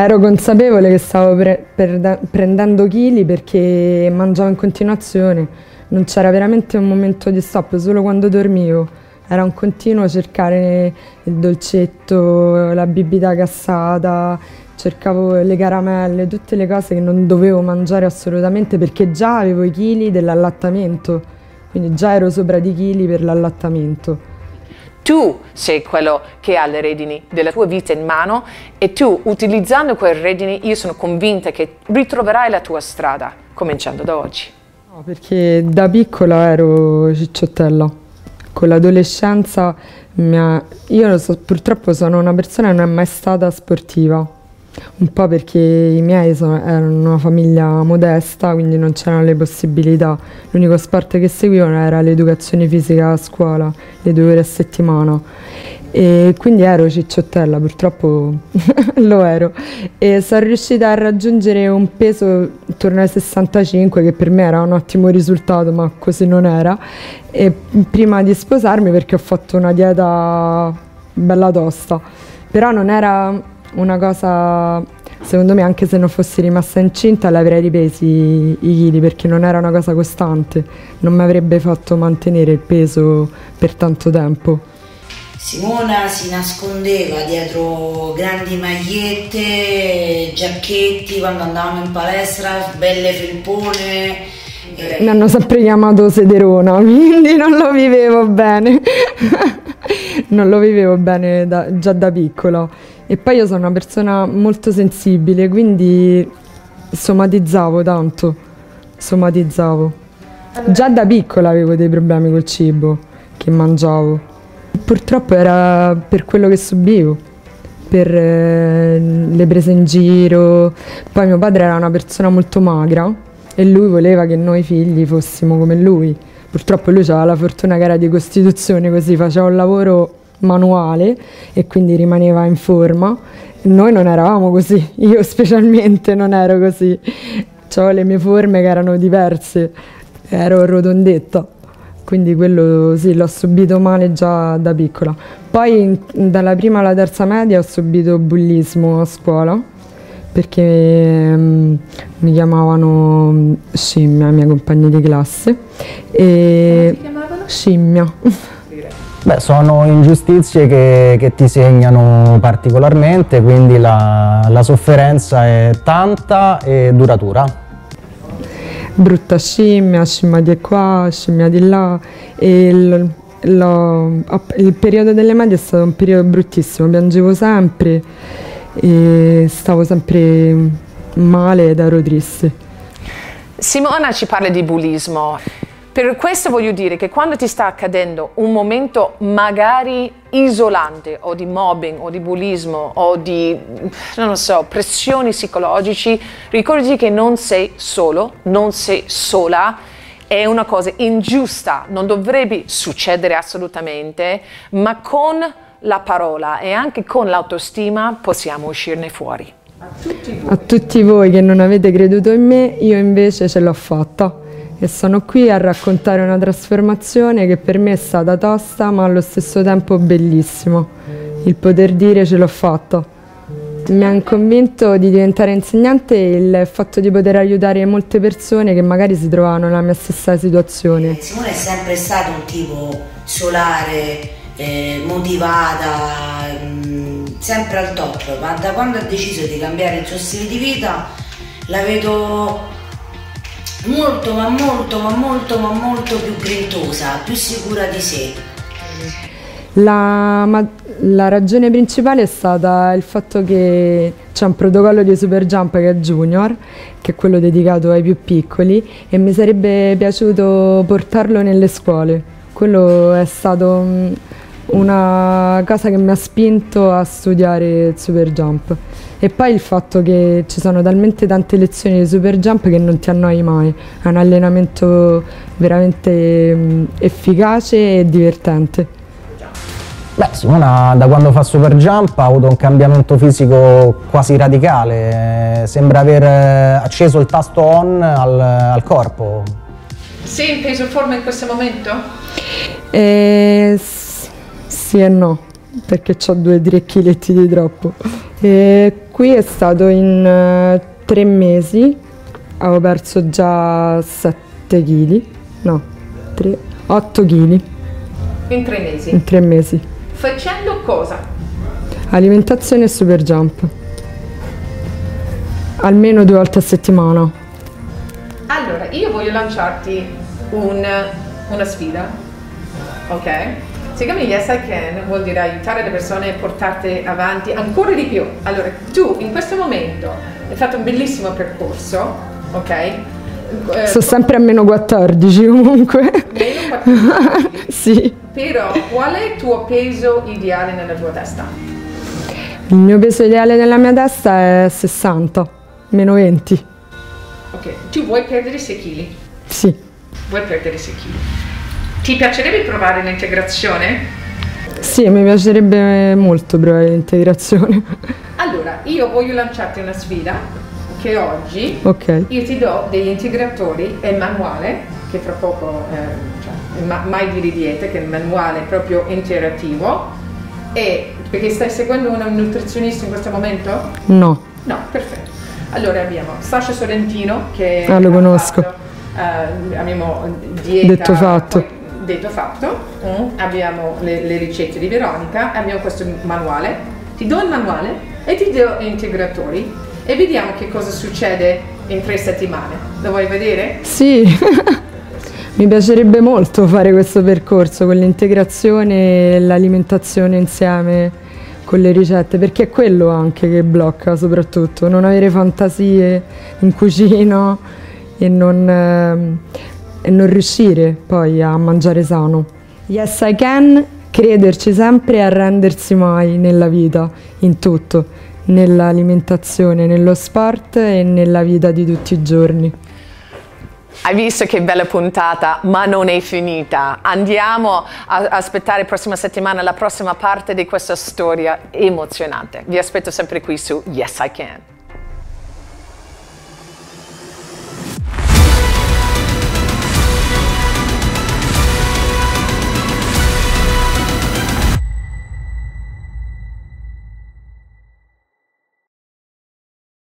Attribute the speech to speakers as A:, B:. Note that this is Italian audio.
A: Ero consapevole che stavo pre prendendo chili perché mangiavo in continuazione, non c'era veramente un momento di stop, solo quando dormivo. Era un continuo cercare il dolcetto, la bibita gassata, cercavo le caramelle, tutte le cose che non dovevo mangiare assolutamente perché già avevo i chili dell'allattamento, quindi già ero sopra di chili per l'allattamento
B: tu sei quello che ha le redini della tua vita in mano e tu utilizzando quelle redini io sono convinta che ritroverai la tua strada cominciando da oggi.
A: No, perché da piccola ero cicciottella, con l'adolescenza io so, purtroppo sono una persona che non è mai stata sportiva un po' perché i miei sono, erano una famiglia modesta, quindi non c'erano le possibilità. L'unico sport che seguivano era l'educazione fisica a scuola, le due ore a settimana. E quindi ero cicciottella, purtroppo lo ero. E sono riuscita a raggiungere un peso intorno ai 65, che per me era un ottimo risultato, ma così non era. E prima di sposarmi perché ho fatto una dieta bella tosta, però non era una cosa, secondo me anche se non fossi rimasta incinta l'avrei ripresi i chili perché non era una cosa costante, non mi avrebbe fatto mantenere il peso per tanto tempo.
C: Simona si nascondeva dietro grandi magliette, giacchetti quando andavamo in palestra, belle felpone.
A: Mi hanno sempre chiamato Sederona, quindi non lo vivevo bene. non lo vivevo bene da, già da piccola. E poi io sono una persona molto sensibile, quindi somatizzavo tanto, somatizzavo. Già da piccola avevo dei problemi col cibo che mangiavo. Purtroppo era per quello che subivo, per eh, le prese in giro. Poi mio padre era una persona molto magra e lui voleva che noi figli fossimo come lui. Purtroppo lui aveva la fortuna che era di costituzione, così faceva un lavoro manuale e quindi rimaneva in forma. Noi non eravamo così, io specialmente non ero così. Avevo le mie forme che erano diverse, ero rotondetta, quindi quello sì, l'ho subito male già da piccola. Poi dalla prima alla terza media ho subito bullismo a scuola perché um, mi chiamavano scimmia, i miei compagni di classe.
B: E Come ti chiamavano?
A: Scimmia.
D: Beh, sono ingiustizie che, che, ti segnano particolarmente, quindi la, la, sofferenza è tanta e duratura.
A: Brutta scimmia, scimmia di qua, scimmia di là e il, lo, il periodo delle medie è stato un periodo bruttissimo, piangevo sempre e stavo sempre male ed ero triste.
B: Simona ci parla di bullismo. Per questo voglio dire che quando ti sta accadendo un momento magari isolante o di mobbing o di bullismo o di, non so, pressioni psicologici, ricordati che non sei solo, non sei sola, è una cosa ingiusta, non dovrebbe succedere assolutamente, ma con la parola e anche con l'autostima possiamo uscirne fuori.
A: A tutti, A tutti voi che non avete creduto in me, io invece ce l'ho fatta e sono qui a raccontare una trasformazione che per me è stata tosta ma allo stesso tempo bellissimo. Il poter dire ce l'ho fatta. Mi ha convinto di diventare insegnante il fatto di poter aiutare molte persone che magari si trovavano nella mia stessa situazione.
C: Simone è sempre stato un tipo solare, eh, motivata, mh, mm, sempre al top, ma da quando ha deciso di cambiare il suo stile di vita la vedo molto ma molto ma molto ma molto più grintosa, più sicura di sé.
A: La, ma, la ragione principale è stata il fatto che c'è un protocollo di Super Jump che è Junior, che è quello dedicato ai più piccoli e mi sarebbe piaciuto portarlo nelle scuole. Quello è stato una cosa che mi ha spinto a studiare il Super Jump. E poi il fatto che ci sono talmente tante lezioni di super jump che non ti annoi mai, è un allenamento veramente mm, efficace e divertente.
D: Beh, Simona da quando fa super jump ha avuto un cambiamento fisico quasi radicale, sembra aver eh, acceso il tasto on al, al corpo.
B: Sei in peso forma in questo momento?
A: Eh, sì e no, perché ho due o tre chiletti di troppo. E qui è stato in eh, tre mesi, avevo perso già 7 kg, no, 3, 8 kg
B: In tre mesi.
A: in tre mesi.
B: Facendo cosa?
A: Alimentazione e super jump. Almeno due volte a settimana.
B: Allora, io voglio lanciarti un- una sfida, ok? Siccome Yes I Can vuol dire aiutare le persone e portarti avanti ancora di più. Allora, tu in questo momento hai fatto un bellissimo percorso, ok? Eh,
A: Sto sempre a meno 14 comunque.
B: meno 14.
A: sì.
B: Però qual è il tuo peso ideale nella tua testa?
A: Il mio peso ideale nella mia testa è 60, meno 20.
B: Ok, tu vuoi perdere 6 kg?
A: Sì.
B: Vuoi perdere 6 kg? Ti piacerebbe provare l'integrazione?
A: Sì, mi piacerebbe molto provare l'integrazione.
B: Allora, io voglio lanciarti una sfida che oggi
A: ok.
B: io ti do degli integratori e il manuale, che fra poco, eh, cioè, ma- mai dire diete, che è il manuale proprio interattivo, e perché stai seguendo una nutrizionista in questo momento?
A: No.
B: No, perfetto. Allora abbiamo Sasha Sorrentino che
A: Ah, lo conosco.
B: fatto, eh, abbiamo dieta
A: Detto fatto.
B: poi- detto fatto. Mm, abbiamo le, le ricette di Veronica, abbiamo questo manuale. Ti do il manuale e ti do gli integratori e vediamo che cosa succede in tre settimane. Lo vuoi vedere?
A: Sì. mi piacerebbe molto fare questo percorso con l'integrazione e l'alimentazione insieme con le ricette, perché è quello anche che blocca soprattutto, non avere fantasie in cucina e non, ehm, e non riuscire poi a mangiare sano. Yes I can, crederci sempre e arrendersi mai nella vita, in tutto, nell'alimentazione, nello sport e nella vita di tutti i giorni.
B: Hai visto che bella puntata, ma non è finita. Andiamo a aspettare prossima settimana la prossima parte di questa storia emozionante. Vi aspetto sempre qui su Yes I Can.